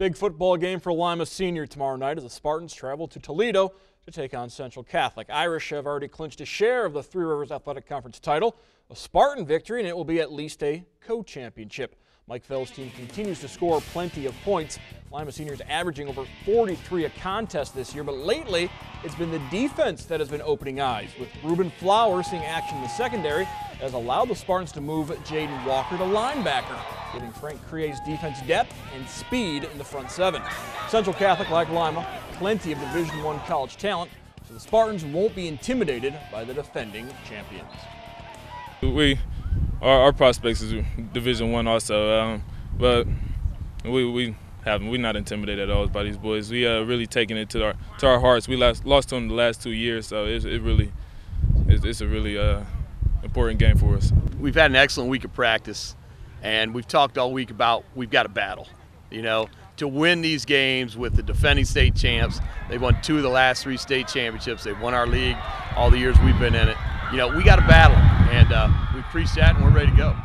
Big football game for Lima Senior tomorrow night as the Spartans travel to Toledo to take on Central Catholic. Irish have already clinched a share of the Three Rivers Athletic Conference title, a Spartan victory, and it will be at least a co-championship. Mike Fell's team continues to score plenty of points. Lima Senior is averaging over 43 a contest this year, but lately it's been the defense that has been opening eyes, with Ruben Flower seeing action in the secondary has allowed the Spartans to move Jaden Walker to linebacker, giving Frank Crier's defense depth and speed in the front seven. Central Catholic, like Lima, plenty of Division One college talent, so the Spartans won't be intimidated by the defending champions. We, our, our prospects is Division One also, um, but we we have we're not intimidated at all by these boys. We uh, really taking it to our to our hearts. We lost lost to them the last two years, so it, it really it's, it's a really uh, important game for us. We've had an excellent week of practice, and we've talked all week about we've got a battle. You know, to win these games with the defending state champs, they've won two of the last three state championships. They've won our league all the years we've been in it. You know, we got a battle, and uh, we preach that, and we're ready to go.